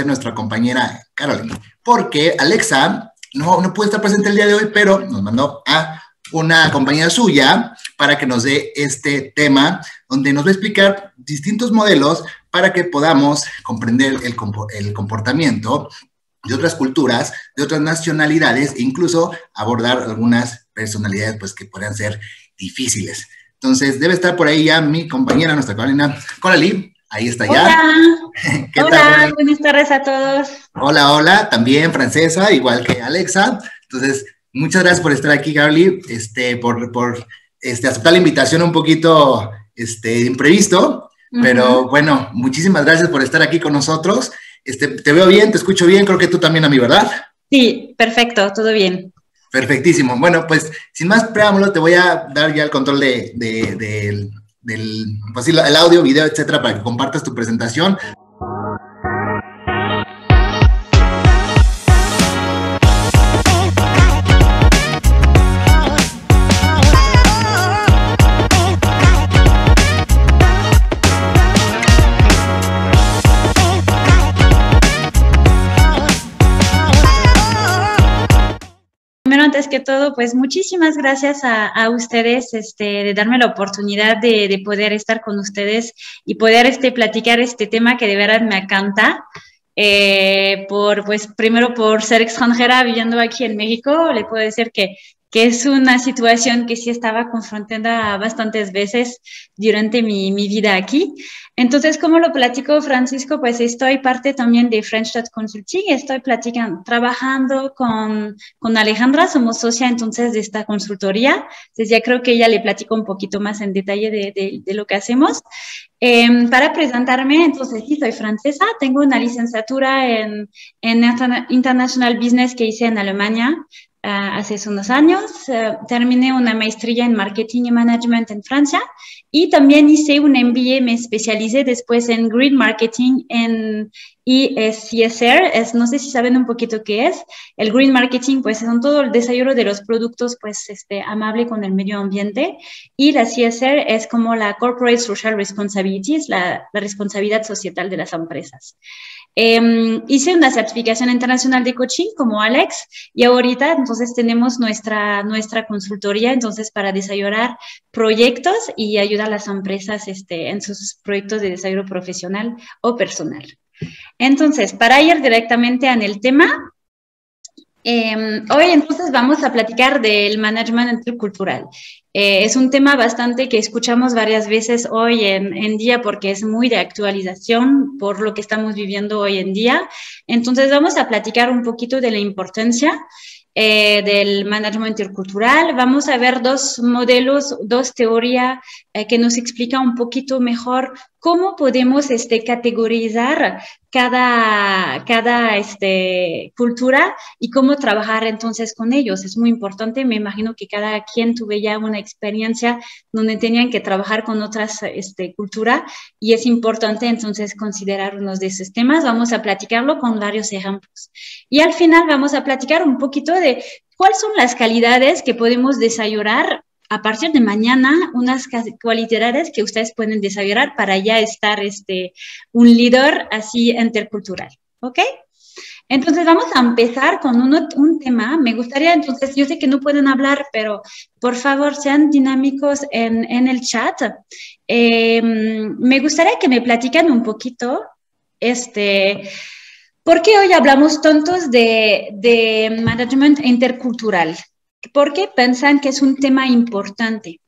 ser nuestra compañera Caroline, porque Alexa no, no puede estar presente el día de hoy, pero nos mandó a una compañera suya para que nos dé este tema, donde nos va a explicar distintos modelos para que podamos comprender el, el comportamiento de otras culturas, de otras nacionalidades e incluso abordar algunas personalidades pues que puedan ser difíciles. Entonces, debe estar por ahí ya mi compañera, nuestra Carolina Coralie. Ahí está ya. Hola, hola buenas tardes a todos. Hola, hola, también francesa, igual que Alexa. Entonces, muchas gracias por estar aquí, Carly, este, por, por este, aceptar la invitación un poquito este, imprevisto, pero bueno, muchísimas gracias por estar aquí con nosotros. Este, te veo bien, te escucho bien, creo que tú también a mí, ¿verdad? Sí, perfecto, todo bien. Perfectísimo. Bueno, pues sin más preámbulo, te voy a dar ya el control de, del, del pues, el audio, video, etcétera, para que compartas tu presentación. Antes que todo, pues muchísimas gracias a, ustedes este, de darme la oportunidad de, poder estar con ustedes y poder este, platicar este tema que de verdad me encanta. Eh, por, pues, primero por ser extranjera viviendo aquí en México, le puedo decir que que es una situación que sí estaba confrontando bastantes veces durante mi, mi, vida aquí. Entonces, como lo platico Francisco, pues estoy parte también de French Dot Consulting, estoy platicando, trabajando con, con Alejandra, somos socia entonces de esta consultoría, entonces ya creo que ella le platico un poquito más en detalle de, de, de lo que hacemos. Eh, para presentarme, entonces sí, soy francesa, tengo una licenciatura en, en International Business que hice en Alemania, hace unos años. Eh, terminé una maestría en marketing y management en Francia y también hice un MBA, me especialicé después en green marketing en CSR. Es, no sé si saben un poquito qué es. El green marketing, pues son todo el desarrollo de los productos, pues este, amable con el medio ambiente. Y la CSR es como la Corporate Social Responsibility, la, la responsabilidad societal de las empresas. Em, hice una certificación internacional de coaching como Alex y ahorita entonces tenemos nuestra, nuestra consultoría entonces para desarrollar proyectos y ayudar a las empresas este, en sus proyectos de desarrollo profesional o personal. Entonces, para ir directamente en el tema, em, hoy entonces vamos a platicar del management intercultural. Eh, es un tema bastante que escuchamos varias veces hoy en, día porque es muy de actualización por lo que estamos viviendo hoy en día. Entonces vamos a platicar un poquito de la importancia eh, del management intercultural. Vamos a ver dos modelos, dos teorías eh, que nos explican un poquito mejor cómo podemos este, categorizar cada, cada este, cultura y cómo trabajar entonces con ellos. Es muy importante, me imagino que cada quien tuve ya una experiencia donde tenían que trabajar con otras este, culturas y es importante entonces considerar unos de esos temas. Vamos a platicarlo con varios ejemplos. Y al final vamos a platicar un poquito de cuáles son las calidades que podemos desarrollar a partir de mañana unas cualidades que ustedes pueden desarrollar para ya estar este, un líder así intercultural. ¿Ok? Entonces vamos a empezar con un tema. Me gustaría, entonces, yo sé que no pueden hablar, pero por favor sean dinámicos en, en el chat. Em, me gustaría que me platican un poquito, este, ¿por qué hoy hablamos tontos de, de management intercultural? Porque piensan que es un tema importante.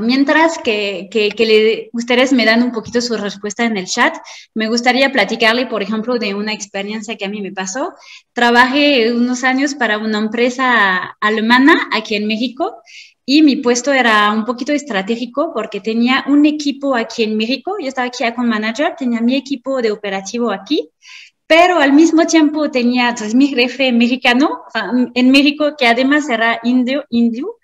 mientras que, que, ustedes me dan un poquito su respuesta en el chat, me gustaría platicarle, por ejemplo, de una experiencia que a mí me pasó. Trabajé unos años para una empresa alemana aquí en México y mi puesto era un poquito estratégico porque tenía un equipo aquí en México, yo estaba aquí con manager, tenía mi equipo de operativo aquí pero al mismo tiempo tenía pues, mi jefe mexicano en México, que además era indio, indio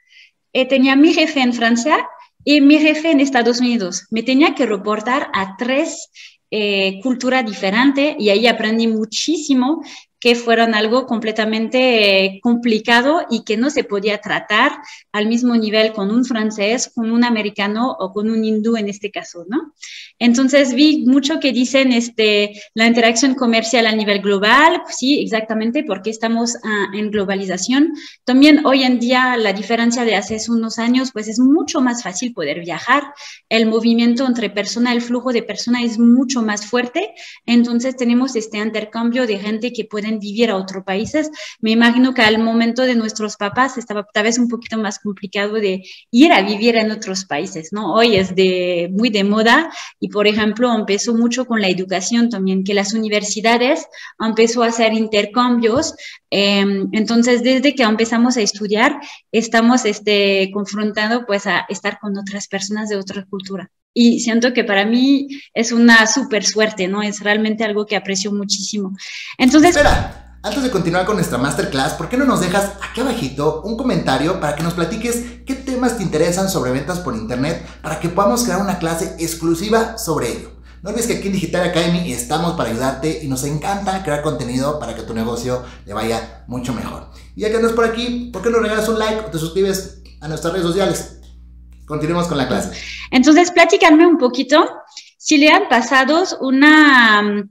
y tenía mi jefe en Francia y mi jefe en Estados Unidos. Me tenía que reportar a tres eh, culturas diferentes y ahí aprendí muchísimo que fueron algo completamente eh, complicado y que no se podía tratar al mismo nivel con un francés, con un americano o con un hindú en este caso, ¿no? Entonces vi mucho que dicen este, la interacción comercial a nivel global, sí, exactamente, porque estamos ah, en globalización. También hoy en día la diferencia de hace unos años, pues es mucho más fácil poder viajar. El movimiento entre personas, el flujo de personas es mucho más fuerte. Entonces tenemos este intercambio de gente que pueden vivir a otros países. Me imagino que al momento de nuestros papás estaba tal vez un poquito más complicado de ir a vivir en otros países, ¿no? Hoy es de, muy de moda y, por ejemplo, empezó mucho con la educación también, que las universidades empezó a hacer intercambios. Em, entonces, desde que empezamos a estudiar, estamos este, confrontando pues a estar con otras personas de otra cultura. Y siento que para mí es una súper suerte, ¿no? Es realmente algo que aprecio muchísimo. Entonces... Espera. Antes de continuar con nuestra masterclass, ¿por qué no nos dejas aquí abajito un comentario para que nos platiques qué temas te interesan sobre ventas por internet para que podamos crear una clase exclusiva sobre ello? No olvides que aquí en Digital Academy estamos para ayudarte y nos encanta crear contenido para que tu negocio le vaya mucho mejor. Y ya que andas por aquí, ¿por qué no regalas un like o te suscribes a nuestras redes sociales? Continuemos con la clase. Entonces, platícanme un poquito si le han pasado una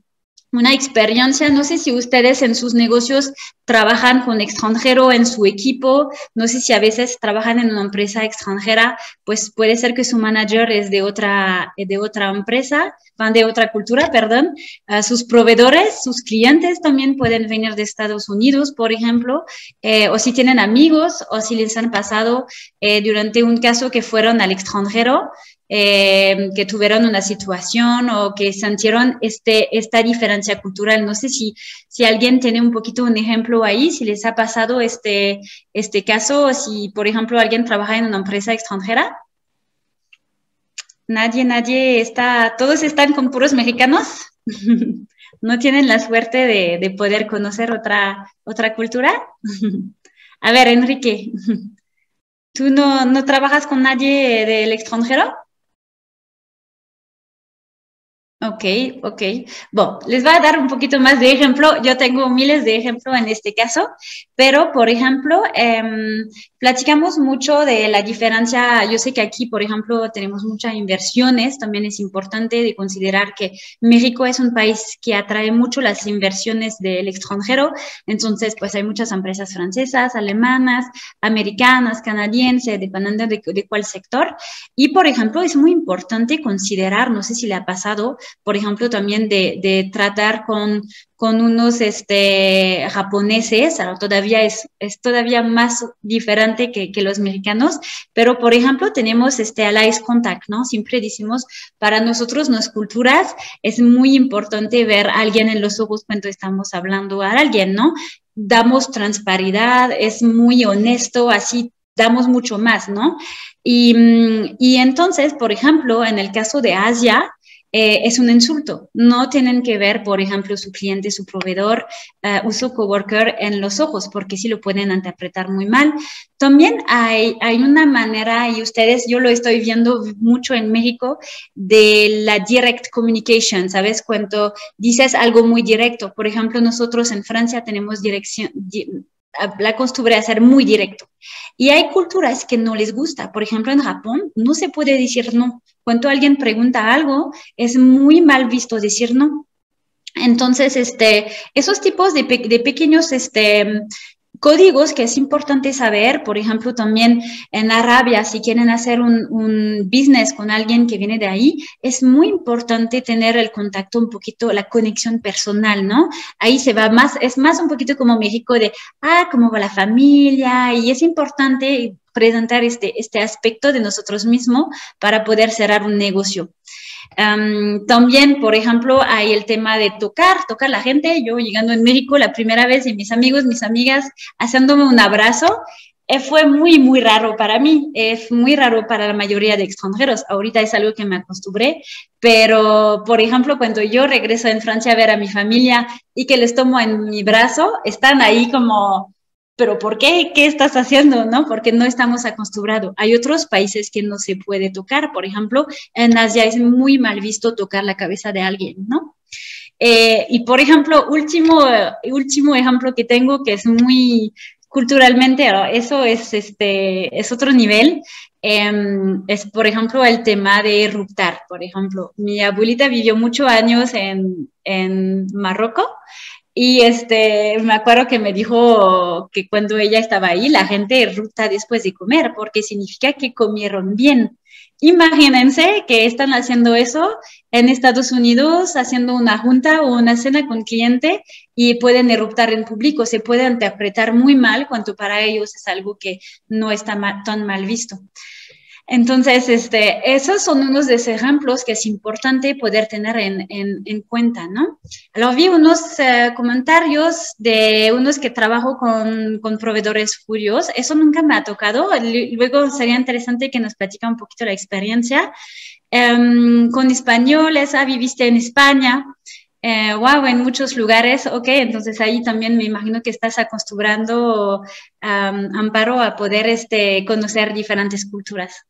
una experiencia. No sé si ustedes en sus negocios trabajan con extranjero en su equipo, no sé si a veces trabajan en una empresa extranjera, pues puede ser que su manager es de otra, de otra empresa, van de otra cultura, perdón. sus proveedores, sus clientes también pueden venir de Estados Unidos, por ejemplo, eh, o si tienen amigos o si les han pasado eh, durante un caso que fueron al extranjero. Eh, que tuvieron una situación o que sintieron este, esta diferencia cultural. No sé si, si alguien tiene un poquito un ejemplo ahí, si les ha pasado este, este caso, o si, por ejemplo, alguien trabaja en una empresa extranjera. Nadie, nadie está, todos están con puros mexicanos. no tienen la suerte de, de poder conocer otra, otra cultura. A ver, Enrique, ¿tú no, no trabajas con nadie del extranjero? Ok, ok. Bueno, les voy a dar un poquito más de ejemplo. Yo tengo miles de ejemplos en este caso, pero por ejemplo, em, platicamos mucho de la diferencia. Yo sé que aquí, por ejemplo, tenemos muchas inversiones. También es importante de considerar que México es un país que atrae mucho las inversiones del extranjero. Entonces, pues hay muchas empresas francesas, alemanas, americanas, canadienses, dependiendo de, de cuál sector. Y, por ejemplo, es muy importante considerar, no sé si le ha pasado, por ejemplo, también de, tratar con, con unos este, japoneses, todavía es, es todavía más diferente que, que, los mexicanos, pero por ejemplo tenemos este Allies Contact, ¿no? Siempre decimos, para nosotros, las culturas, es muy importante ver a alguien en los ojos cuando estamos hablando a alguien, ¿no? Damos transparidad, es muy honesto, así damos mucho más, ¿no? Y, mm, y entonces, por ejemplo, en el caso de Asia, eh, es un insulto. No tienen que ver, por ejemplo, su cliente, su proveedor uh, o su coworker en los ojos, porque sí lo pueden interpretar muy mal. También hay, hay una manera, y ustedes, yo lo estoy viendo mucho en México, de la direct communication, ¿sabes? Cuando dices algo muy directo. Por ejemplo, nosotros en Francia tenemos dirección, la costumbre de ser muy directo. Y hay culturas que no les gusta. Por ejemplo, en Japón no se puede decir no. Cuando alguien pregunta algo, es muy mal visto decir no. Entonces, este, esos tipos de, de pequeños este, códigos que es importante saber, por ejemplo, también en Arabia, si quieren hacer un, business con alguien que viene de ahí, es muy importante tener el contacto un poquito, la conexión personal, ¿no? Ahí se va más, es más un poquito como México de, ah, cómo va la familia, y es importante presentar este, este aspecto de nosotros mismos para poder cerrar un negocio también, por ejemplo, hay el tema de tocar, tocar la gente. Yo llegando en México la primera vez y mis amigos, mis amigas haciéndome un abrazo, eh, fue muy, muy raro para mí. Es muy raro para la mayoría de extranjeros. Ahorita es algo que me acostumbré, pero, por ejemplo, cuando yo regreso en Francia a ver a mi familia y que les tomo en mi brazo, están ahí como pero ¿por qué? ¿Qué estás haciendo? ¿No? Porque no estamos acostumbrados. Hay otros países que no se puede tocar. Por ejemplo, en Asia es muy mal visto tocar la cabeza de alguien, ¿no? Eh, y por ejemplo, último, último ejemplo que tengo que es muy culturalmente, eso es, este, es otro nivel. Em, es, por ejemplo, el tema de eruptar. Por ejemplo, mi abuelita vivió muchos años en, en Marruecos y este, me acuerdo que me dijo que cuando ella estaba ahí, la gente erupta después de comer, porque significa que comieron bien. Imagínense que están haciendo eso en Estados Unidos, haciendo una junta o una cena con cliente y pueden eruptar en público. Se puede interpretar muy mal cuando para ellos es algo que no está tan mal visto. Entonces, este, esos son unos de los ejemplos que es importante poder tener en, en, cuenta, ¿no? Luego vi unos eh, comentarios de unos que trabajo con, con, proveedores furios. Eso nunca me ha tocado. Luego sería interesante que nos platica un poquito la experiencia. Um, con españoles, ah, viviste en España. Eh, wow, en muchos lugares, ok, entonces ahí también me imagino que estás acostumbrando, um, Amparo, a poder este, conocer diferentes culturas.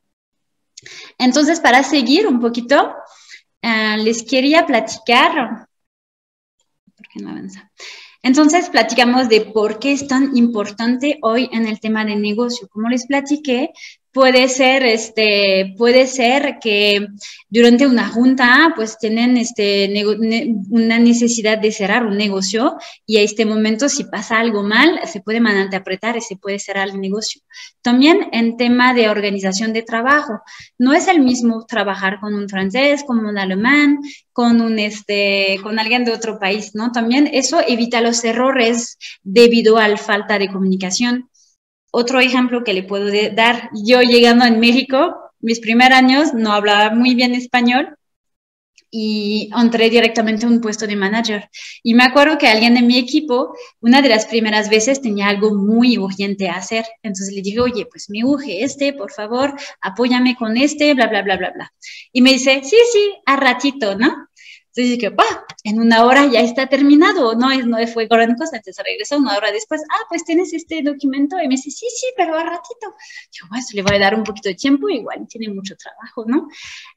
Entonces, para seguir un poquito, eh, les quería platicar. ¿Por qué no avanza? Entonces, platicamos de por qué es tan importante hoy en el tema de negocio. Como les platiqué, puede ser, este, puede ser que durante una junta, pues tienen este, una necesidad de cerrar un negocio y a este momento, si pasa algo mal, se puede apretar y se puede cerrar el negocio. También en tema de organización de trabajo, no es el mismo trabajar con un francés, con un alemán, con un, este, con alguien de otro país, ¿no? También eso evita los errores debido a la falta de comunicación. Otro ejemplo que le puedo dar, yo llegando en México, mis primeros años no hablaba muy bien español y entré directamente a un puesto de manager. Y me acuerdo que alguien de mi equipo, una de las primeras veces tenía algo muy urgente a hacer. Entonces le dije, oye, pues me urge este, por favor, apóyame con este, bla, bla, bla, bla, bla. Y me dice, sí, sí, a ratito, ¿no? Entonces dije, pa, en una hora ya está terminado, no, no fue gran cosa, entonces regresó una hora después, ah, pues tienes este documento, y me dice, sí, sí, pero a ratito. Yo, bueno, le voy a dar un poquito de tiempo, igual tiene mucho trabajo, ¿no?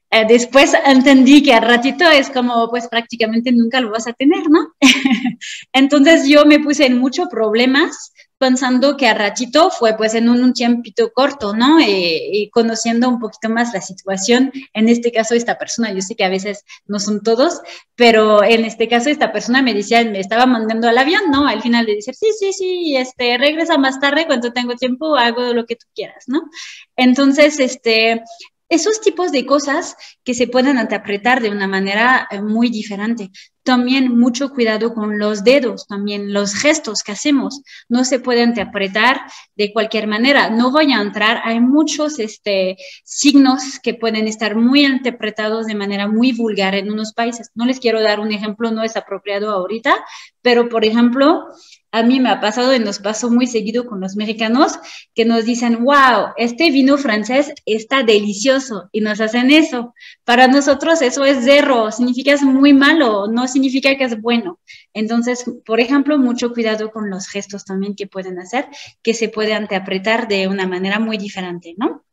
Eh, después entendí que a ratito es como, pues prácticamente nunca lo vas a tener, ¿no? entonces yo me puse en muchos problemas pensando que a ratito fue pues en un, tiempito corto, ¿no? Eh, y conociendo un poquito más la situación, en este caso esta persona, yo sé que a veces no son todos, pero en este caso esta persona me decía, me estaba mandando al avión, ¿no? Al final de decir, sí, sí, sí, este, regresa más tarde, cuando tengo tiempo, hago lo que tú quieras, ¿no? Entonces, este, esos tipos de cosas que se pueden interpretar de una manera eh, muy diferente. También mucho cuidado con los dedos, también los gestos que hacemos. No se pueden interpretar de cualquier manera. No voy a entrar, hay muchos este, signos que pueden estar muy interpretados de manera muy vulgar en unos países. No les quiero dar un ejemplo, no es apropiado ahorita, pero por ejemplo, a mí me ha pasado y nos pasó muy seguido con los mexicanos que nos dicen, wow, este vino francés está delicioso y nos hacen eso. Para nosotros eso es cero, significa es muy malo, no significa que es bueno. Entonces, por ejemplo, mucho cuidado con los gestos también que pueden hacer, que se pueden interpretar de una manera muy diferente, ¿no?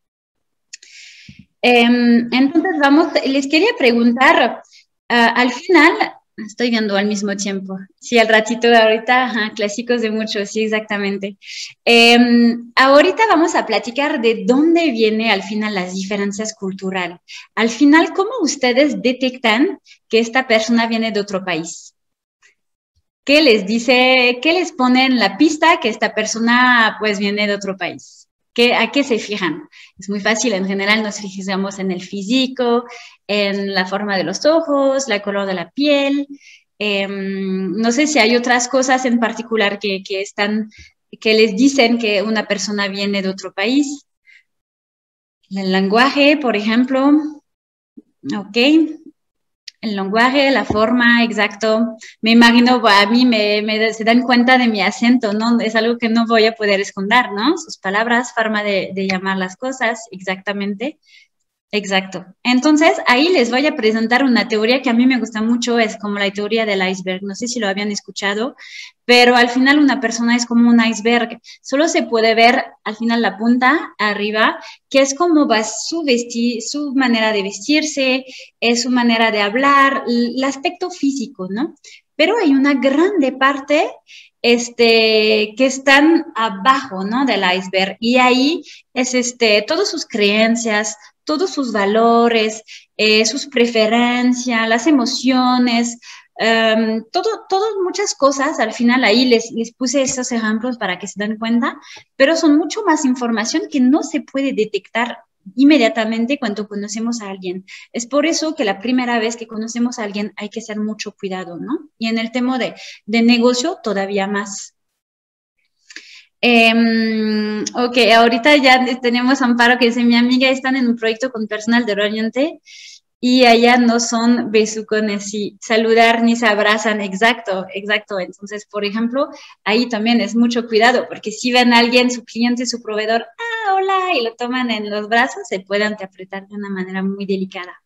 Em, entonces, vamos, les quería preguntar, ah, al final, Estoy viendo al mismo tiempo. Sí, al ratito de ahorita, clásicos de muchos, sí, exactamente. Em, ahorita vamos a platicar de dónde viene al final las diferencias culturales. Al final, ¿cómo ustedes detectan que esta persona viene de otro país? ¿Qué les dice, qué les pone en la pista que esta persona pues viene de otro país? ¿A qué se fijan? Es muy fácil, en general nos fijamos en el físico, en la forma de los ojos, la color de la piel. Em, no sé si hay otras cosas en particular que, que, están, que les dicen que una persona viene de otro país. El lenguaje, por ejemplo. Ok el lenguaje, la forma, exacto. Me imagino, a mí me, se dan cuenta de mi acento, ¿no? Es algo que no voy a poder esconder, ¿no? Sus palabras, forma de, llamar las cosas, exactamente. Exacto. Entonces, ahí les voy a presentar una teoría que a mí me gusta mucho, es como la teoría del iceberg. No sé si lo habían escuchado, pero al final una persona es como un iceberg. Solo se puede ver al final la punta arriba, que es como va su vestir, su manera de vestirse, es su manera de hablar, el aspecto físico, ¿no? Pero hay una grande parte este, que están abajo, ¿no? Del iceberg. Y ahí es, este, todas sus creencias, todos sus valores, eh, sus preferencias, las emociones, um, todo, todas muchas cosas. Al final ahí les, les puse esos ejemplos para que se den cuenta, pero son mucho más información que no se puede detectar inmediatamente cuando conocemos a alguien. Es por eso que la primera vez que conocemos a alguien hay que hacer mucho cuidado, ¿no? Y en el tema de, de negocio todavía más. Eh, ok, ahorita ya tenemos Amparo que dice, mi amiga están en un proyecto con personal de Oriente y allá no son besucones y saludar ni se abrazan, exacto, exacto. Entonces, por ejemplo, ahí también es mucho cuidado, porque si ven a alguien, su cliente, su proveedor, ah, hola, y lo toman en los brazos, se pueden apretar de una manera muy delicada.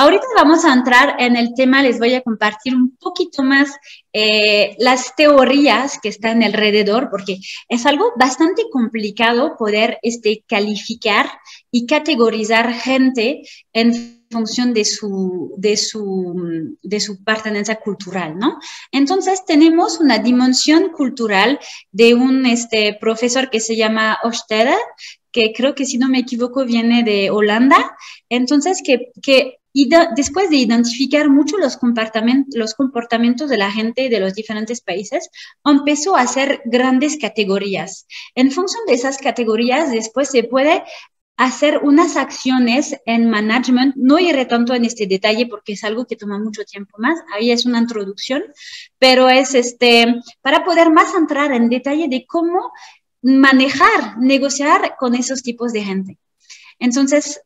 Ahorita vamos a entrar en el tema, les voy a compartir un poquito más eh, las teorías que están alrededor, porque es algo bastante complicado poder este, calificar y categorizar gente en función de su, de su, de su pertenencia cultural, ¿no? Entonces tenemos una dimensión cultural de un este, profesor que se llama Hofstede, que creo que si no me equivoco viene de Holanda, entonces que, que y después de identificar mucho los comportamientos, los comportamientos de la gente de los diferentes países, empezó a hacer grandes categorías. En función de esas categorías, después se puede hacer unas acciones en management. No iré tanto en este detalle porque es algo que toma mucho tiempo más. Ahí es una introducción, pero es este para poder más entrar en detalle de cómo manejar, negociar con esos tipos de gente. Entonces,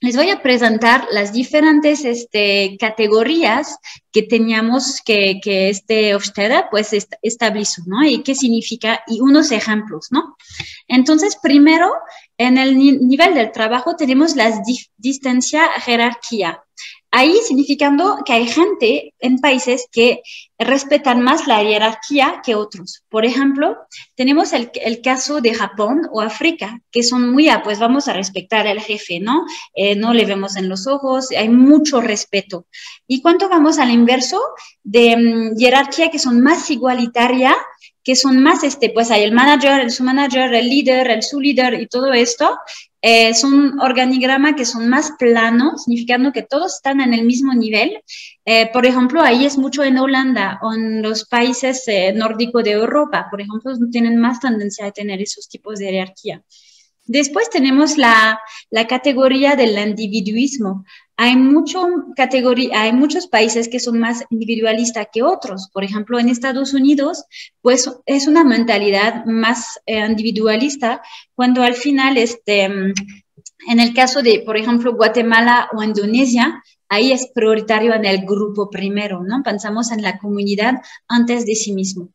les voy a presentar las diferentes este, categorías que teníamos que, que este Hofstede pues estableció, ¿no? Y qué significa, y unos ejemplos, ¿no? Entonces, primero, en el nivel del trabajo tenemos la distancia jerarquía. Ahí significando que hay gente en países que respetan más la jerarquía que otros. Por ejemplo, tenemos el, caso de Japón o África, que son muy, ah, pues vamos a respetar al jefe, ¿no? Eh, no le vemos en los ojos, hay mucho respeto. Y cuando vamos al inverso, de mm, jerarquía que son más igualitaria, que son más, este, pues hay el manager, el submanager, el líder, el líder y todo esto, es un organigrama que son más planos, significando que todos están en el mismo nivel. Eh, por ejemplo, ahí es mucho en Holanda o en los países eh, nórdicos de Europa, por ejemplo, tienen más tendencia a tener esos tipos de jerarquía. Después tenemos la, la categoría del individuismo. Hay, mucho categoría, hay muchos países que son más individualistas que otros. Por ejemplo, en Estados Unidos, pues es una mentalidad más eh, individualista, cuando al final, este, en el caso de, por ejemplo, Guatemala o Indonesia, ahí es prioritario en el grupo primero, ¿no? Pensamos en la comunidad antes de sí mismo.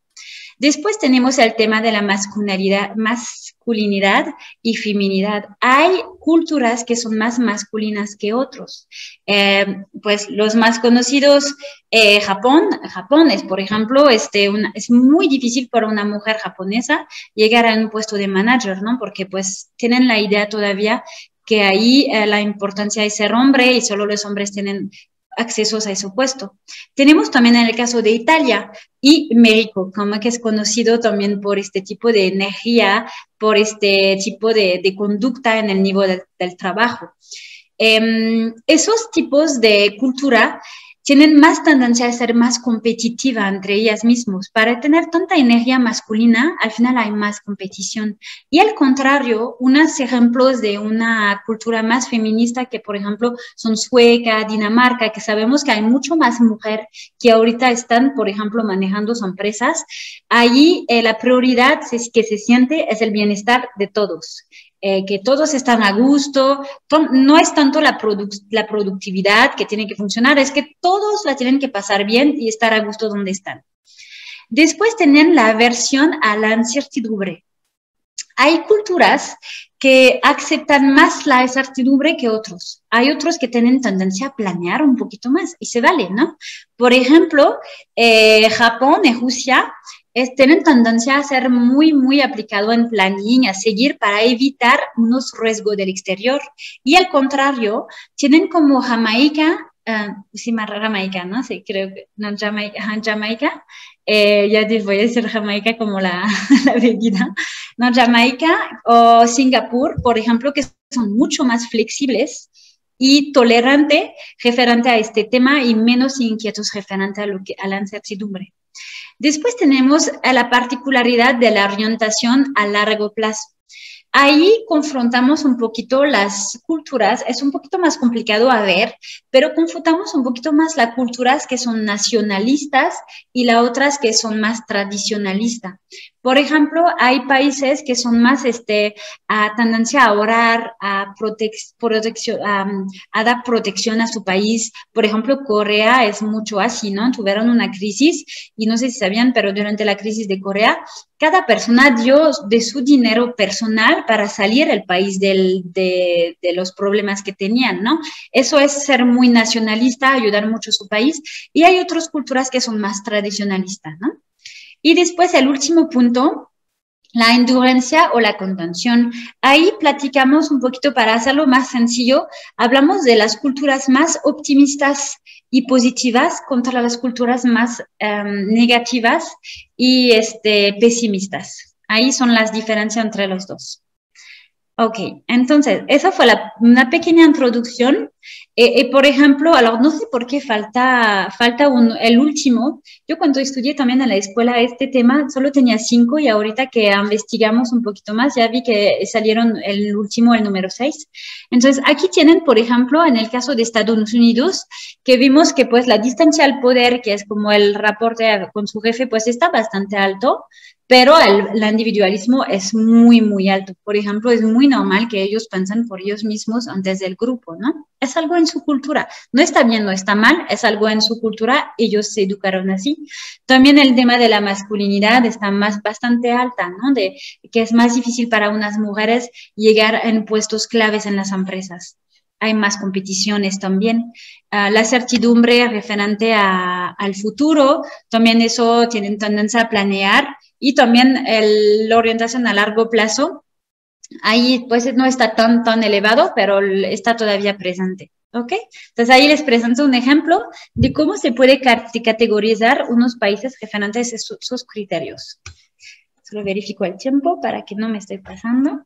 Después tenemos el tema de la masculinidad, masculinidad y feminidad. Hay culturas que son más masculinas que otros. Eh, pues los más conocidos, eh, Japón, Japón es, por ejemplo, este, es muy difícil para una mujer japonesa llegar a un puesto de manager, ¿no? Porque pues tienen la idea todavía que ahí eh, la importancia es ser hombre y solo los hombres tienen accesos a ese puesto. Tenemos también en el caso de Italia y México, como que es conocido también por este tipo de energía, por este tipo de, conducta en el nivel del trabajo. Em, esos tipos de cultura tienen más tendencia a ser más competitiva entre ellas mismas. Para tener tanta energía masculina, al final hay más competición. Y al contrario, unos ejemplos de una cultura más feminista que, por ejemplo, son Sueca, Dinamarca, que sabemos que hay mucho más mujer que ahorita están, por ejemplo, manejando sus empresas. Allí eh, la prioridad que se siente es el bienestar de todos. Eh, que todos están a gusto. No es tanto la, la productividad que tiene que funcionar, es que todos la tienen que pasar bien y estar a gusto donde están. Después tienen la aversión a la incertidumbre. hay culturas que aceptan más la incertidumbre que otros. Hay otros que tienen tendencia a planear un poquito más y se vale, ¿no? Por ejemplo, eh, Japón y Rusia tienen tendencia a ser muy, muy aplicado en planning, a seguir para evitar unos riesgos del exterior. Y al contrario, tienen como Jamaica uh, sí, Jamaica, ¿no? Sí, creo que, no, Jamaica, Jamaica, eh, ya voy a decir Jamaica como la, la bebida, no, Jamaica o Singapur, por ejemplo, que son mucho más flexibles y tolerante referente a este tema y menos inquietos referente a, lo que, a la incertidumbre. Después tenemos la particularidad de la orientación a largo plazo. Ahí confrontamos un poquito las culturas, es un poquito más complicado a ver, pero confrontamos un poquito más las culturas que son nacionalistas y las otras que son más tradicionalistas. Por ejemplo, hay países que son más este, a tendencia a orar, a, protección, a, dar protección a su país. Por ejemplo, Corea es mucho así, ¿no? Tuvieron una crisis y no sé si sabían, pero durante la crisis de Corea, cada persona dio de su dinero personal para salir del país del, de, de los problemas que tenían, ¿no? Eso es ser muy nacionalista, ayudar mucho a su país. Y hay otras culturas que son más tradicionalistas, ¿no? Y después el último punto, la endurancia o la contención. Ahí platicamos un poquito para hacerlo más sencillo. Hablamos de las culturas más optimistas y positivas contra las culturas más em, negativas y este, pesimistas. Ahí son las diferencias entre los dos. Ok, entonces, esa fue una pequeña introducción. Eh, eh, por ejemplo, no sé por qué falta, falta el último. Yo cuando estudié también en la escuela este tema, solo tenía cinco y ahorita que investigamos un poquito más, ya vi que salieron el último, el número seis. Entonces, aquí tienen, por ejemplo, en el caso de Estados Unidos, que vimos que pues la distancia al poder, que es como el reporte con su jefe, pues está bastante alto pero el, individualismo es muy, muy alto. Por ejemplo, es muy normal que ellos piensen por ellos mismos antes del grupo, ¿no? Es algo en su cultura. No está bien, no está mal, es algo en su cultura, ellos se educaron así. También el tema de la masculinidad está más, bastante alta, ¿no? De que es más difícil para unas mujeres llegar en puestos claves en las empresas hay más competiciones también. Ah, la certidumbre referente al futuro, también eso tienen tendencia a planear y también la orientación a largo plazo, ahí pues no está tan, tan elevado, pero está todavía presente. ¿Ok? Entonces ahí les presento un ejemplo de cómo se puede categorizar unos países referentes a sus criterios. Solo verifico el tiempo para que no me esté pasando.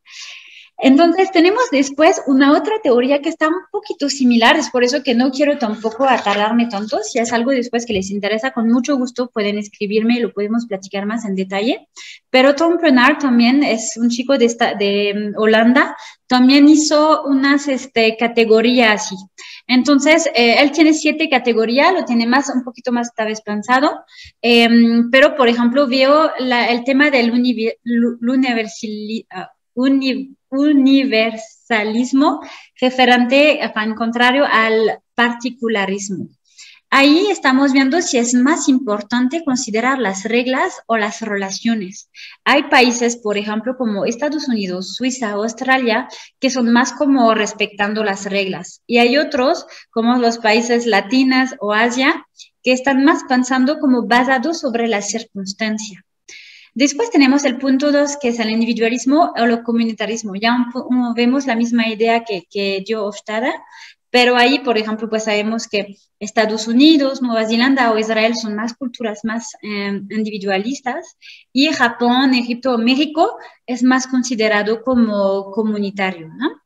Entonces tenemos después una otra teoría que está un poquito similar, es por eso que no quiero tampoco atardarme tanto, si es algo después que les interesa, con mucho gusto pueden escribirme y lo podemos platicar más en detalle. Pero Tom Prenard también es un chico de, esta, de mm, Holanda, también hizo unas este, categorías así. Entonces, eh, él tiene siete categorías, lo tiene más, un poquito más tal vez pensado, em, pero por ejemplo, veo el tema del universal, universalismo referente, en contrario, al particularismo. Ahí estamos viendo si es más importante considerar las reglas o las relaciones. Hay países, por ejemplo, como Estados Unidos, Suiza, Australia, que son más como respetando las reglas. Y hay otros, como los países latinos o Asia, que están más pensando como basados sobre la circunstancia. Después tenemos el punto 2, que es el individualismo o el comunitarismo. Ya vemos la misma idea que, que dio Hofstadter, pero ahí, por ejemplo, pues sabemos que Estados Unidos, Nueva Zelanda o Israel son más culturas más em, individualistas y Japón, Egipto, México es más considerado como comunitario, ¿no?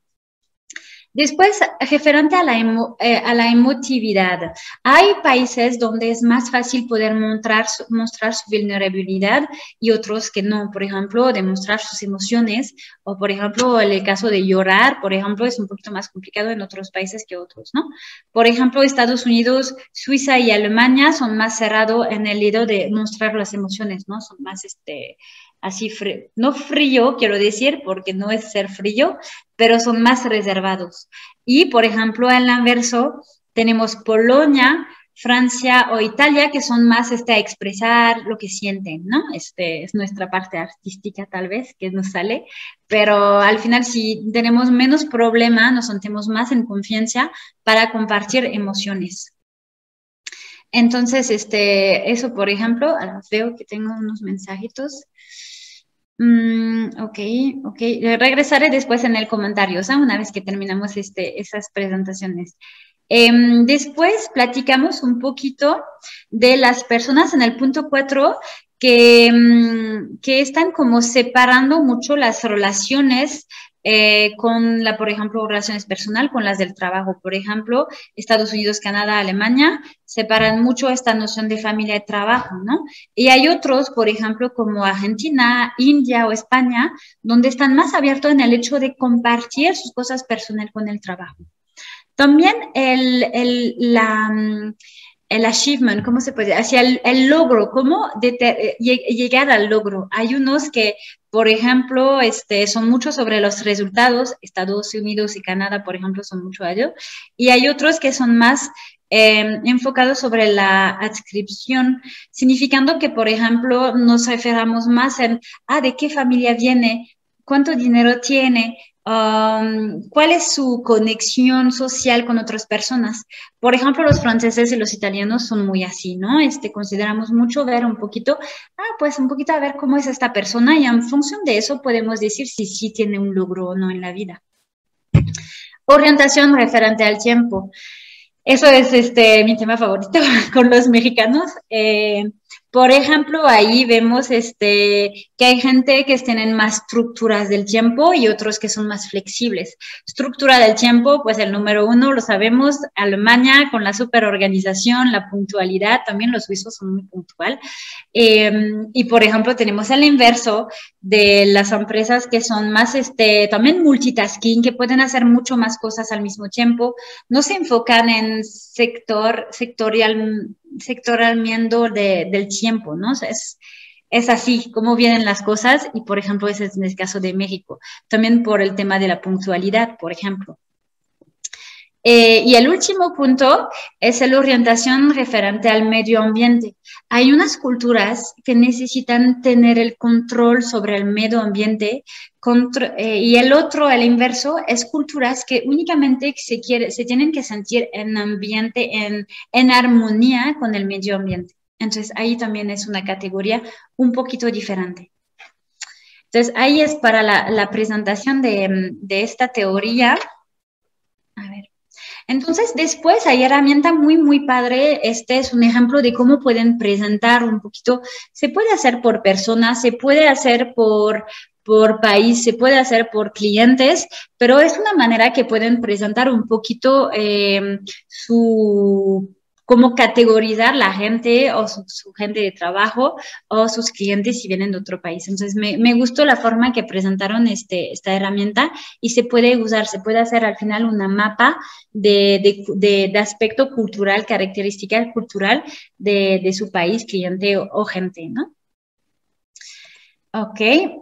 Después, referente a la, eh, a la emotividad, hay países donde es más fácil poder mostrar, mostrar su vulnerabilidad y otros que no. Por ejemplo, demostrar sus emociones o, por ejemplo, el caso de llorar, por ejemplo, es un poquito más complicado en otros países que otros, ¿no? Por ejemplo, Estados Unidos, Suiza y Alemania son más cerrados en el dedo de mostrar las emociones, ¿no? Son más, este, así, no frío, quiero decir, porque no es ser frío, pero son más reservados. Y, por ejemplo, en el anverso tenemos Polonia, Francia o Italia, que son más este, a expresar lo que sienten, ¿no? Este es nuestra parte artística tal vez que nos sale, pero al final si tenemos menos problema, nos sentimos más en confianza para compartir emociones. Entonces, este, eso, por ejemplo, veo que tengo unos mensajitos. Mm, ok, ok. Regresaré después en el comentario, o sea, una vez que terminamos este, esas presentaciones. Em, después platicamos un poquito de las personas en el punto 4 que, mm, que están como separando mucho las relaciones eh, con la, por ejemplo, relaciones personal con las del trabajo. Por ejemplo, Estados Unidos, Canadá, Alemania separan mucho esta noción de familia y trabajo, ¿no? Y hay otros, por ejemplo, como Argentina, India o España, donde están más abiertos en el hecho de compartir sus cosas personales con el trabajo. También el, el, la, mm, el achievement, ¿cómo se puede? Hacia el, logro, ¿cómo eh, llegar al logro? Hay unos que, por ejemplo, este, son mucho sobre los resultados, Estados Unidos y Canadá, por ejemplo, son mucho a ello, y hay otros que son más em, enfocados sobre la adscripción, significando que, por ejemplo, nos referamos más en, ah, ¿de qué familia viene? ¿Cuánto dinero tiene? Cuál es su conexión social con otras personas. Por ejemplo, los franceses y los italianos son muy así, ¿no? Este, consideramos mucho ver un poquito, ah, pues un poquito a ver cómo es esta persona y en función de eso podemos decir si sí tiene un logro o no en la vida. Orientación referente al tiempo. Eso es este, mi tema favorito con los mexicanos. Eh, por ejemplo, ahí vemos este, que hay gente que tienen más estructuras del tiempo y otros que son más flexibles. Estructura del tiempo, pues el número uno, lo sabemos, Alemania con la superorganización, la puntualidad, también los suizos son muy puntual. Em, y por ejemplo, tenemos el inverso de las empresas que son más, este, también multitasking, que pueden hacer mucho más cosas al mismo tiempo, no se enfocan en sector, sectorial sectoralmente de, del tiempo, ¿no? es, es así como vienen las cosas y, por ejemplo, ese es en el caso de México. También por el tema de la puntualidad, por ejemplo. Eh, y el último punto es la orientación referente al medio ambiente. Hay unas culturas que necesitan tener el control sobre el medio ambiente eh, y el otro, el inverso, es culturas que únicamente se, tienen que sentir en ambiente, en, armonía con el medio ambiente. Entonces ahí también es una categoría un poquito diferente. Entonces ahí es para la, la presentación de, de esta teoría. A ver. Entonces, después hay herramienta muy, muy padre. Este es un ejemplo de cómo pueden presentar un poquito. Se puede hacer por persona, se puede hacer por, por país, se puede hacer por clientes, pero es una manera que pueden presentar un poquito eh, su cómo categorizar la gente o su, gente de trabajo o sus clientes si vienen de otro país. Entonces, me, me gustó la forma que presentaron este, esta herramienta y se puede usar, se puede hacer al final una mapa de, de, de, aspecto cultural, característica cultural de, de su país, cliente o, gente, ¿no? Ok,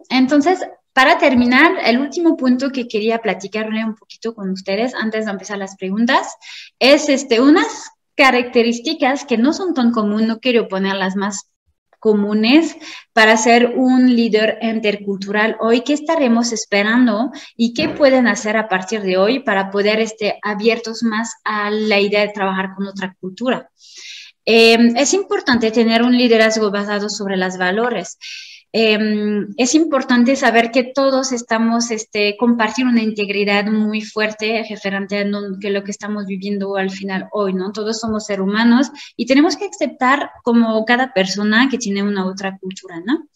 entonces para terminar, el último punto que quería platicarle un poquito con ustedes antes de empezar las preguntas es este, unas características que no son tan comunes, no quiero poner las más comunes para ser un líder intercultural hoy. ¿Qué estaremos esperando y qué pueden hacer a partir de hoy para poder estar abiertos más a la idea de trabajar con otra cultura? Eh, es importante tener un liderazgo basado sobre los valores. Em, es importante saber que todos estamos este, compartir una integridad muy fuerte referente a lo que estamos viviendo al final hoy, ¿no? Todos somos seres humanos y tenemos que aceptar como cada persona que tiene una otra cultura, ¿no?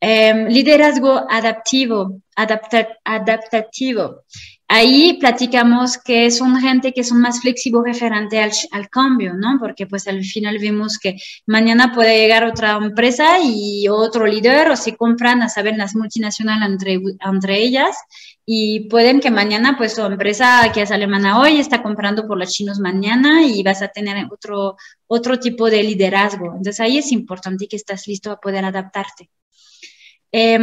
Em, liderazgo adaptivo, adaptativo. Ahí platicamos que son gente que son más flexibles referente al, al, cambio, ¿no? Porque pues al final vemos que mañana puede llegar otra empresa y otro líder o se compran a saber las multinacionales entre, ellas y pueden que mañana pues su empresa que es alemana hoy está comprando por los chinos mañana y vas a tener otro, otro tipo de liderazgo. Entonces ahí es importante que estás listo a poder adaptarte. Eh,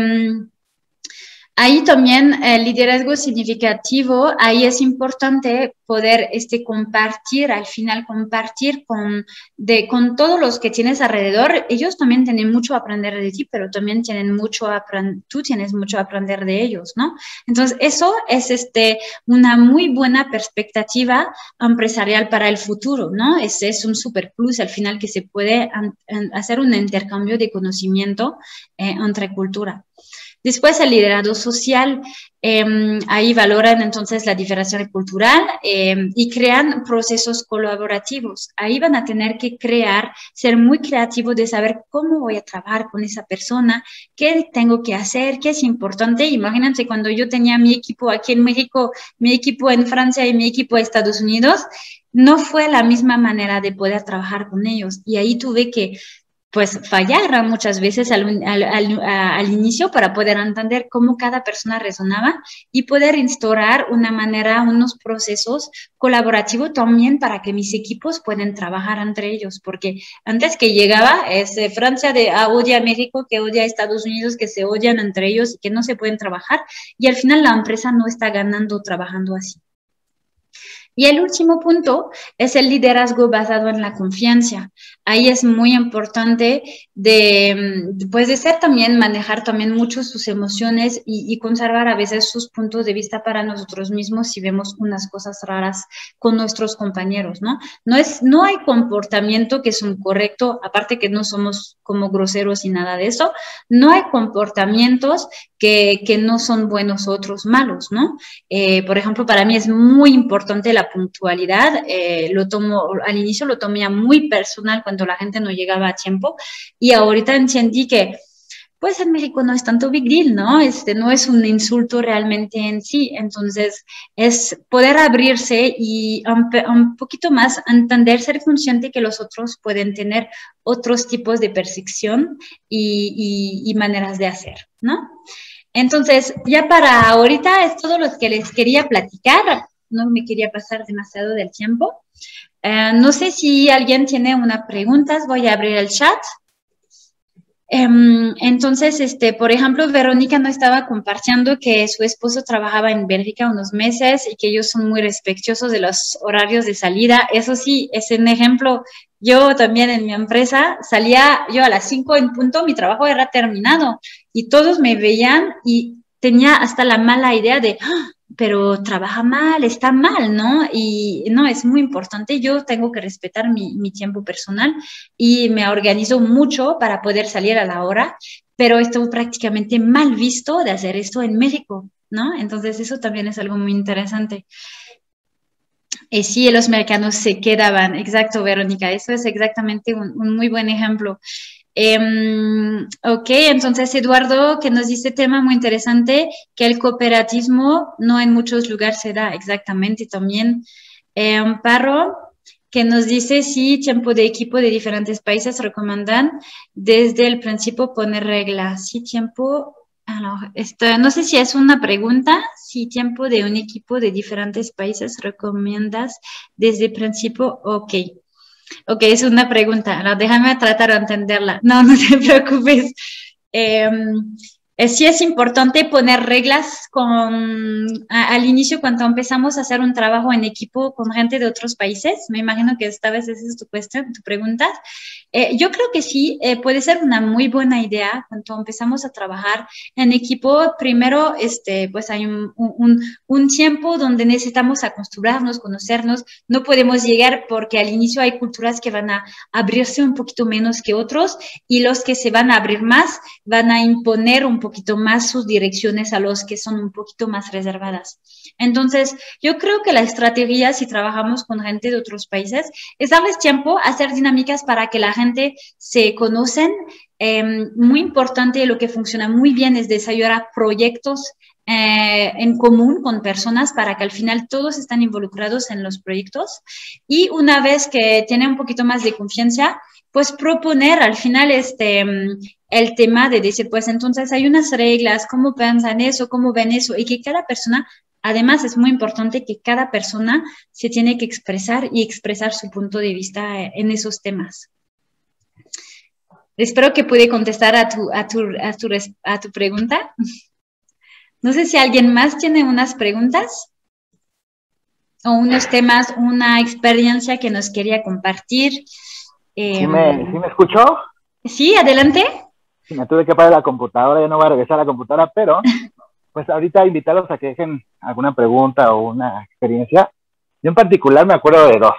Ahí también el liderazgo significativo, ahí es importante poder este, compartir, al final compartir con, de, con todos los que tienes alrededor. Ellos también tienen mucho a aprender de ti, pero también tienen mucho a tú tienes mucho a aprender de ellos, ¿no? Entonces, eso es este, una muy buena perspectiva empresarial para el futuro, ¿no? Ese es un super plus al final que se puede hacer un intercambio de conocimiento eh, entre cultura. Después el liderazgo social, em, ahí valoran entonces la diferenciación cultural em, y crean procesos colaborativos. Ahí van a tener que crear, ser muy creativos de saber cómo voy a trabajar con esa persona, qué tengo que hacer, qué es importante. Imagínense cuando yo tenía mi equipo aquí en México, mi equipo en Francia y mi equipo en Estados Unidos, no fue la misma manera de poder trabajar con ellos. Y ahí tuve que pues fallar muchas veces al, inicio para poder entender cómo cada persona resonaba y poder instaurar una manera, unos procesos colaborativos también para que mis equipos puedan trabajar entre ellos, porque antes que llegaba es Francia de a odia a México, que odia a Estados Unidos, que se odian entre ellos y que no se pueden trabajar y al final la empresa no está ganando trabajando así. Y el último punto es el liderazgo basado en la confianza. Ahí es muy importante de, mm, pues de ser también, manejar también mucho sus emociones y, conservar a veces sus puntos de vista para nosotros mismos si vemos unas cosas raras con nuestros compañeros, ¿no? No, es, no hay comportamiento que es un correcto, aparte que no somos como groseros y nada de eso, no hay comportamientos que, que no son buenos otros malos, ¿no? Eh, por ejemplo, para mí es muy importante la puntualidad, eh, lo tomo, al inicio lo tomé muy personal cuando la gente no llegaba a tiempo y ahorita entendí que pues en México no es tanto big deal, ¿no? Este no es un insulto realmente en sí, entonces es poder abrirse y un, poquito más entender, ser consciente que los otros pueden tener otros tipos de percepción y, y maneras de hacer, ¿no? Entonces, ya para ahorita es todo lo que les quería platicar no me quería pasar demasiado del tiempo. Eh, no sé si alguien tiene una pregunta, voy a abrir el chat. Em, entonces, este, por ejemplo, Verónica no estaba compartiendo que su esposo trabajaba en Bélgica unos meses y que ellos son muy respetuosos de los horarios de salida. Eso sí, es un ejemplo. Yo también en mi empresa salía yo a las 5 en punto, mi trabajo era terminado y todos me veían y tenía hasta la mala idea de, ¡Ah! Pero trabaja mal, está mal, ¿no? Y no, es muy importante. Yo tengo que respetar mi, tiempo personal y me organizo mucho para poder salir a la hora, pero estoy prácticamente mal visto de hacer esto en México, ¿no? Entonces eso también es algo muy interesante. Y sí, los americanos se quedaban, exacto, Verónica, eso es exactamente un muy buen ejemplo. Em, ok, entonces Eduardo, que nos dice tema muy interesante, que el cooperativismo no en muchos lugares se da exactamente también. Eh, Amparo, que nos dice si tiempo de equipo de diferentes países recomiendan desde el principio poner reglas. Si tiempo, esto, no sé si es una pregunta, si tiempo de un equipo de diferentes países recomiendas desde el principio, ok. Ok, es una pregunta. Ahora déjame tratar de entenderla. No, no te preocupes. Eh, sí es importante poner reglas con, al inicio cuando empezamos a hacer un trabajo en equipo con gente de otros países. Me imagino que esta vez esa es tu cuestión, tu pregunta. Eh, yo creo que sí, eh, puede ser una muy buena idea cuando empezamos a trabajar en equipo. Primero, este, pues hay un, un, un tiempo donde necesitamos acostumbrarnos, conocernos. No podemos llegar porque al inicio hay culturas que van a abrirse un poquito menos que otros y los que se van a abrir más van a imponer un poquito más sus direcciones a los que son un poquito más reservadas. Entonces, yo creo que la estrategia, si trabajamos con gente de otros países, es darles tiempo hacer dinámicas para que la gente se conocen. Em, muy importante, lo que funciona muy bien es desarrollar proyectos eh, en común con personas para que al final todos estén involucrados en los proyectos. Y una vez que tiene un poquito más de confianza, pues proponer al final este, el tema de decir, pues entonces hay unas reglas, cómo piensan eso, cómo ven eso, y que cada persona, además es muy importante que cada persona se tiene que expresar y expresar su punto de vista en esos temas. Espero que pude contestar a tu, a tu, a tu, a tu pregunta. No sé si alguien más tiene unas preguntas o unos temas, una experiencia que nos quería compartir. ¿Sí, me, em, ¿Sí me escuchó? Sí, adelante. me tuve que parar la computadora, ya no voy a regresar a la computadora, pero pues ahorita invitarlos a que dejen alguna pregunta o una experiencia. Yo en particular me acuerdo de dos.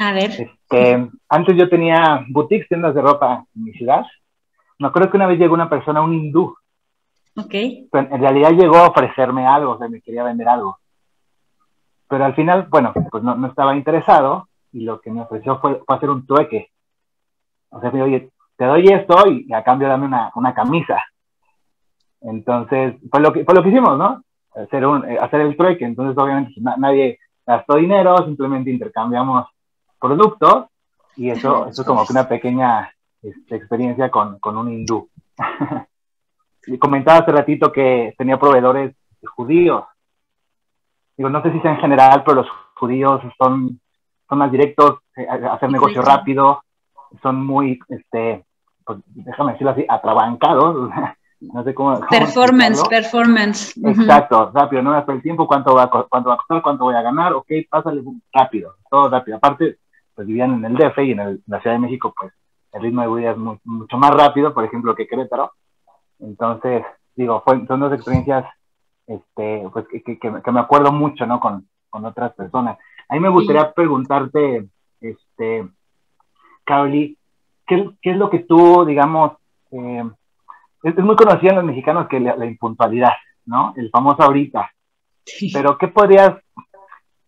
A ver. Este, antes yo tenía boutiques, tiendas de ropa en mi ciudad. Me acuerdo que una vez llegó una persona, un hindú. Ok. en realidad llegó a ofrecerme algo, o sea, me quería vender algo. Pero al final, bueno, pues no, no estaba interesado y lo que me ofreció fue, fue hacer un trueque. O sea, me oye, te doy esto y a cambio dame una, una camisa. Entonces, fue lo que, fue lo que hicimos, ¿no? Hacer, un, eh, hacer el trueque. Entonces, obviamente, pues, nadie gastó dinero, simplemente intercambiamos productos y eso, eso es como que una pequeña este, experiencia con, con un hindú. comentaba hace ratito que tenía proveedores judíos. Digo, no sé si sea en general, pero los judíos son, son más directos, eh, hacer negocio rápido, son muy, este, pues, déjame decirlo así, atrabancados. no sé cómo. performance, performance. Exacto, rápido, no es el tiempo, cuánto va, cuánto va a costar, cuánto voy a ganar, ok, pásale rápido, todo rápido. Aparte, pues vivían en el DF y en, la Ciudad de México, pues el ritmo de vida es mucho más rápido, por ejemplo, que Querétaro. Entonces, digo, son dos experiencias este, pues, que, que, me acuerdo mucho, ¿no? Con, con otras personas. A mí me gustaría preguntarte, este, Carly, ¿qué, ¿qué, es lo que tú, digamos, eh, es, muy conocido en los mexicanos que la, impuntualidad, ¿no? El famoso ahorita. Pero, ¿qué podrías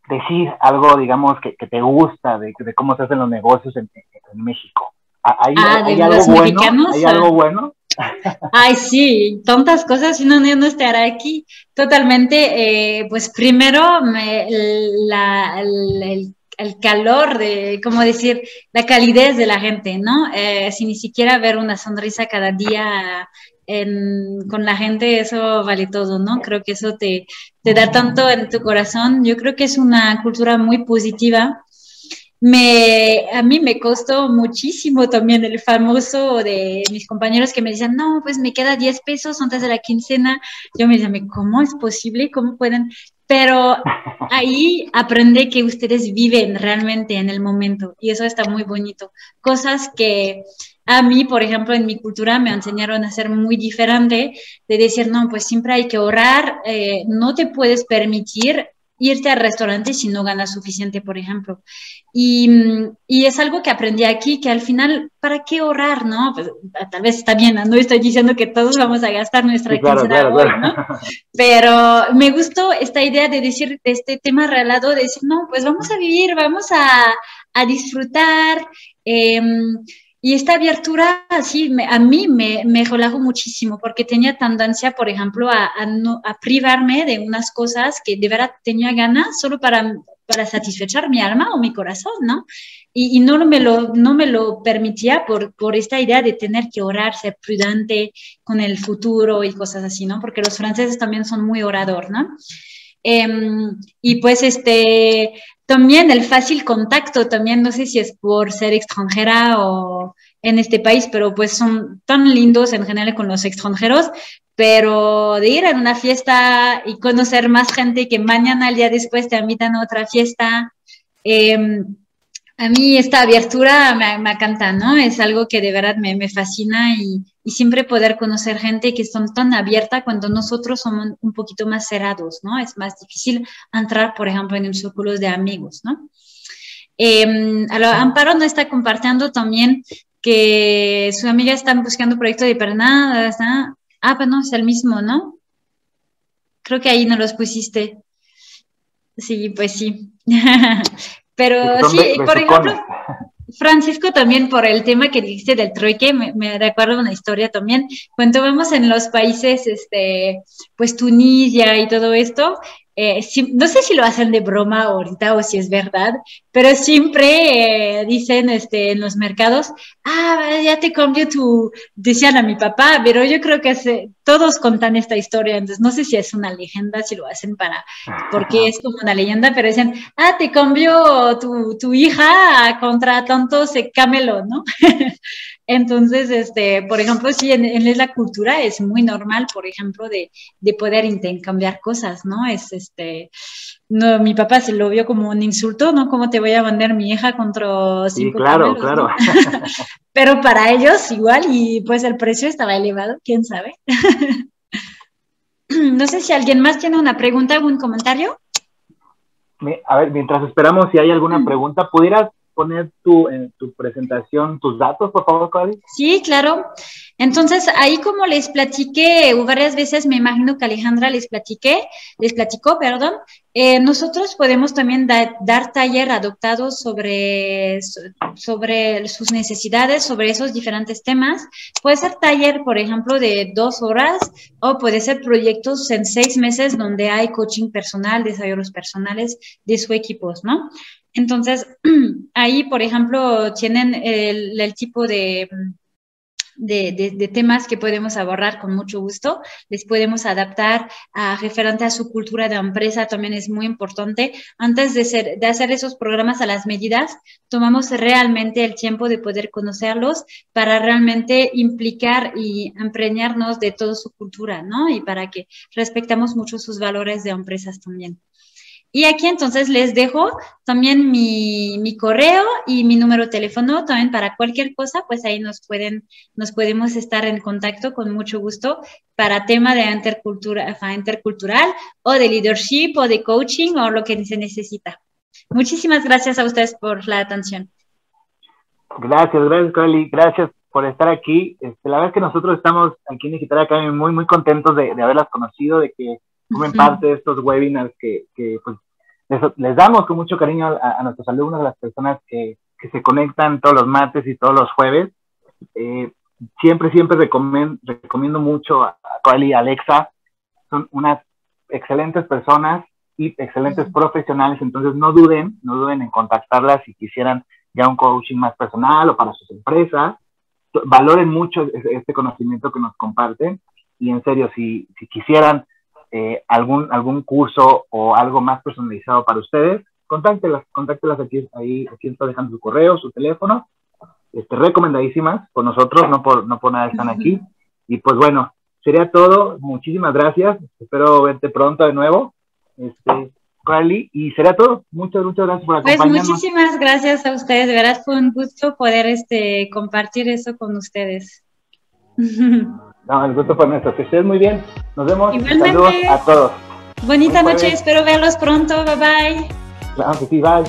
decir algo, digamos, que, te gusta de, cómo se hacen los negocios en, México? ¿Hay, ah, ¿hay algo bueno? ¿Hay algo bueno? Ay, sí, tantas cosas, si no, no estará aquí. Totalmente, eh, pues primero el, calor de, ¿cómo decir? La calidez de la gente, ¿no? Eh, si ni siquiera ver una sonrisa cada día con la gente, eso vale todo, ¿no? Creo que eso te da tanto en tu corazón. Yo creo que es una cultura muy positiva me, a mí me costó muchísimo también el famoso de mis compañeros que me decían, no, pues me queda 10 pesos antes de la quincena. Yo me decía, ¿cómo es posible? ¿Cómo pueden? Pero ahí aprendí que ustedes viven realmente en el momento y eso está muy bonito. Cosas que a mí, por ejemplo, en mi cultura me enseñaron a ser muy diferente, de decir, no, pues siempre hay que ahorrar, eh, no te puedes permitir irte al restaurante si no ganas suficiente, por ejemplo. Y, y, es algo que aprendí aquí, que al final, ¿para qué ahorrar, no? Pues, tal vez está bien, no estoy diciendo que todos vamos a gastar nuestra quincena hoy, ¿no? Pero me gustó esta idea de decir, de este tema regalado, de decir, no, pues vamos a vivir, vamos a, a disfrutar. Eh, y esta abertura, así, a mí me, me relajó muchísimo porque tenía tendencia, por ejemplo, a, a, privarme de unas cosas que de verdad tenía ganas solo para, para satisfacer mi alma o mi corazón, ¿no? Y, y, no, me lo, no me lo permitía por, por esta idea de tener que orar, ser prudente con el futuro y cosas así, ¿no? Porque los franceses también son muy orador, ¿no? Em, y pues este, también el fácil contacto, también no sé si es por ser extranjera o en este país, pero pues son tan lindos en general con los extranjeros, pero de ir a una fiesta y conocer más gente que mañana, el día después, te invitan a otra fiesta. Em, a mí esta abertura me, me, encanta, ¿no? Es algo que de verdad me, me fascina y, y, siempre poder conocer gente que son tan abierta cuando nosotros somos un poquito más cerrados, ¿no? Es más difícil entrar, por ejemplo, en un círculo de amigos, ¿no? Eh, Amparo nos está compartiendo también que su amiga está buscando proyecto de pernadas, ¿no? Ah, pues no, es el mismo, ¿no? Creo que ahí no los pusiste. Sí, pues sí. Pero sí, por ejemplo, Francisco también por el tema que dijiste del trueque, me, recuerda una historia también. Cuando vamos en los países, este, pues Tunisia y todo esto, eh, no sé si lo hacen de broma ahorita o si es verdad, pero siempre eh, dicen este, en los mercados, ah, ya te cambio tu, decían a mi papá, pero yo creo que todos contan esta historia, entonces no sé si es una leyenda, si lo hacen para, porque es como una leyenda, pero dicen, ah, te cambió tu, tu hija contra tanto se camelo, ¿no? Entonces, este, por ejemplo, sí, en, en, la cultura es muy normal, por ejemplo, de, de, poder intercambiar cosas, ¿no? Es este, no, mi papá se lo vio como un insulto, ¿no? ¿Cómo te voy a vender mi hija contra cinco Sí, claro, claro. Pero para ellos igual, y pues el precio estaba elevado, quién sabe. no sé si alguien más tiene una pregunta, algún comentario. A ver, mientras esperamos si hay alguna pregunta, ¿pudieras poner tu, en tu presentación tus datos, por favor, Cody? Sí, claro. Entonces, ahí como les platiqué varias veces, me imagino que Alejandra les platiqué, les platicó, perdón, eh, nosotros podemos también dar taller adoptados sobre, sobre sus necesidades, sobre esos diferentes temas. Puede ser taller, por ejemplo, de dos horas o puede ser proyectos en seis meses donde hay coaching personal, desarrollos personales de su equipos, ¿no? Entonces, ahí, por ejemplo, tienen el, tipo de, de, temas que podemos abordar con mucho gusto. Les podemos adaptar a referente a su cultura de empresa, también es muy importante. Antes de, ser, de hacer esos programas a las medidas, tomamos realmente el tiempo de poder conocerlos para realmente implicar y empreñarnos de toda su cultura, ¿no? Y para que respetamos mucho sus valores de empresas también. Y aquí entonces les dejo también mi, mi, correo y mi número de teléfono también para cualquier cosa, pues ahí nos pueden, nos podemos estar en contacto con mucho gusto para tema de intercultura, intercultural o de leadership o de coaching o lo que se necesita. Muchísimas gracias a ustedes por la atención. Gracias, gracias, Carly. Gracias por estar aquí. Este, la verdad es que nosotros estamos aquí en Digital Academy muy, muy contentos de, de haberlas conocido, de que formen parte de estos webinars que, que pues, les, damos con mucho cariño a, nuestros alumnos, a las personas que, que, se conectan todos los martes y todos los jueves. Eh, siempre, siempre recomiendo, recomiendo mucho a, a y a Alexa. Son unas excelentes personas y excelentes profesionales, entonces no duden, no duden en contactarlas si quisieran ya un coaching más personal o para sus empresas. Valoren mucho este conocimiento que nos comparten y en serio, si, si quisieran eh, algún, algún curso o algo más personalizado para ustedes, contáctelas, contáctelas aquí, ahí, aquí está dejando su correo, su teléfono, este, recomendadísimas por nosotros, no por, no por nada están aquí. Y pues bueno, sería todo, muchísimas gracias, espero verte pronto de nuevo, este, Carly, y será todo, muchas, muchas gracias por pues acompañarnos. Pues muchísimas gracias a ustedes, de verdad fue un gusto poder este, compartir eso con ustedes. No, el gusto fue nuestro. Que estés muy bien. Nos vemos. Saludos a todos. Bonita noche. Espero verlos pronto. Bye bye. Claro que sí. Bye.